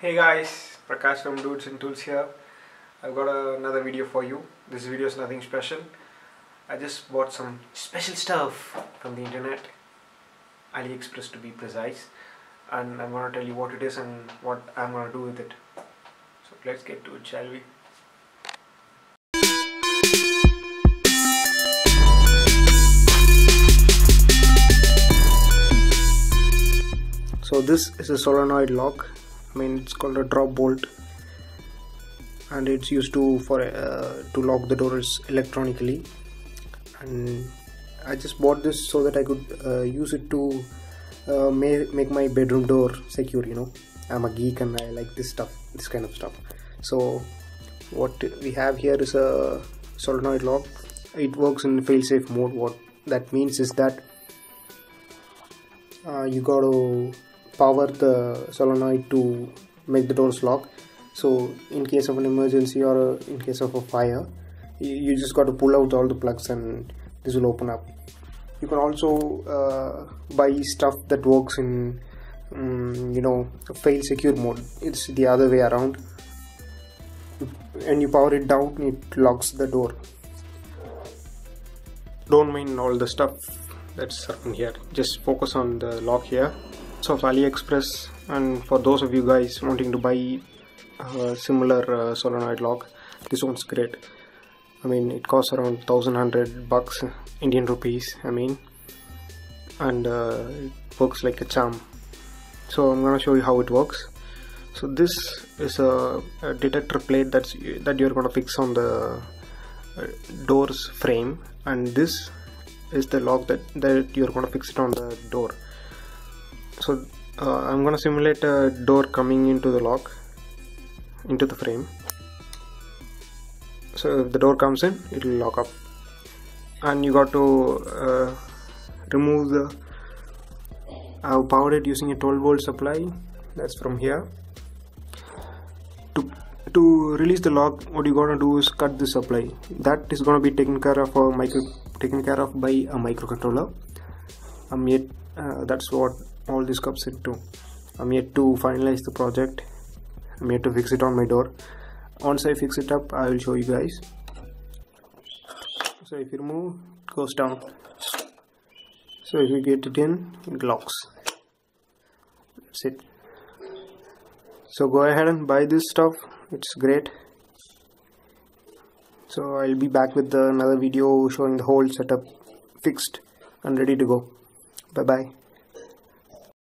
Hey guys, Prakash from Dudes and Tools here. I've got another video for you. This video is nothing special. I just bought some special stuff from the internet, AliExpress to be precise, and I'm gonna tell you what it is and what I'm gonna do with it. So let's get to it, shall we? So this is a solenoid lock. Mean it's called a drop bolt. And it's used to for uh, to lock the doors electronically. And I just bought this so that I could uh, use it to uh, make, make my bedroom door secure you know. I'm a geek and I like this stuff this kind of stuff. So what we have here is a solenoid lock. It works in fail-safe mode. What that means is that uh, you got to power the solenoid to make the doors lock. So in case of an emergency or in case of a fire you, you just got to pull out all the plugs and this will open up. You can also uh, buy stuff that works in um, you know fail secure mode. It's the other way around. And you power it down it locks the door. Don't mind all the stuff that's around here. Just focus on the lock here it's of aliexpress and for those of you guys wanting to buy a similar uh, solenoid lock this one's great. I mean it costs around 1100 bucks indian rupees i mean and uh, it works like a charm. So i'm gonna show you how it works. So this is a, a detector plate that's that you're gonna fix on the uh, door's frame and this is the lock that, that you're gonna fix it on the door so uh, I'm gonna simulate a door coming into the lock into the frame. So if the door comes in it will lock up. And you got to uh, remove the I've powered it using a 12 volt supply. That's from here. To to release the lock what you're gonna do is cut the supply. That is gonna be taken care of a micro taken care of by a microcontroller. I'm yet uh, that's what all these cups into. I'm yet to finalize the project. I'm yet to fix it on my door. Once I fix it up I will show you guys. So if you remove it goes down. So if you get it in it locks. That's it. So go ahead and buy this stuff. It's great. So I'll be back with another video showing the whole setup fixed and ready to go. Bye bye